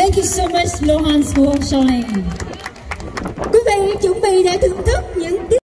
Thank you so much, Lohan School of Showing. Quý vị chuẩn bị để thưởng thức